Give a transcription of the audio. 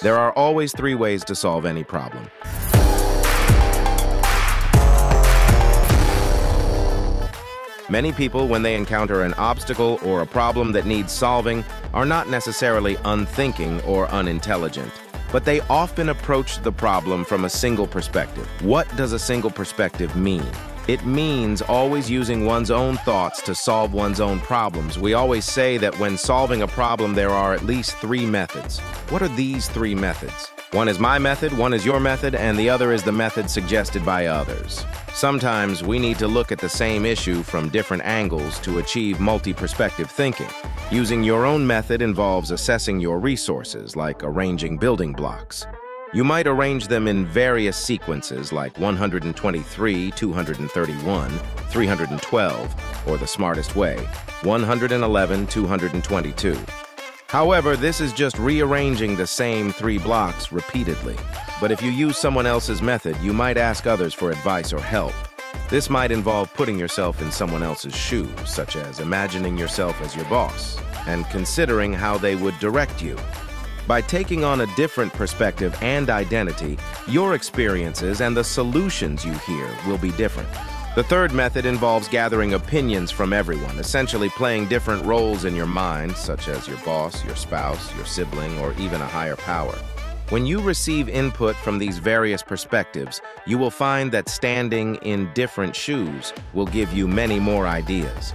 There are always three ways to solve any problem. Many people, when they encounter an obstacle or a problem that needs solving, are not necessarily unthinking or unintelligent, but they often approach the problem from a single perspective. What does a single perspective mean? It means always using one's own thoughts to solve one's own problems. We always say that when solving a problem, there are at least three methods. What are these three methods? One is my method, one is your method, and the other is the method suggested by others. Sometimes we need to look at the same issue from different angles to achieve multi-perspective thinking. Using your own method involves assessing your resources, like arranging building blocks. You might arrange them in various sequences like 123, 231, 312, or the smartest way, 111, 222. However, this is just rearranging the same three blocks repeatedly. But if you use someone else's method, you might ask others for advice or help. This might involve putting yourself in someone else's shoes, such as imagining yourself as your boss, and considering how they would direct you. By taking on a different perspective and identity, your experiences and the solutions you hear will be different. The third method involves gathering opinions from everyone, essentially playing different roles in your mind, such as your boss, your spouse, your sibling, or even a higher power. When you receive input from these various perspectives, you will find that standing in different shoes will give you many more ideas.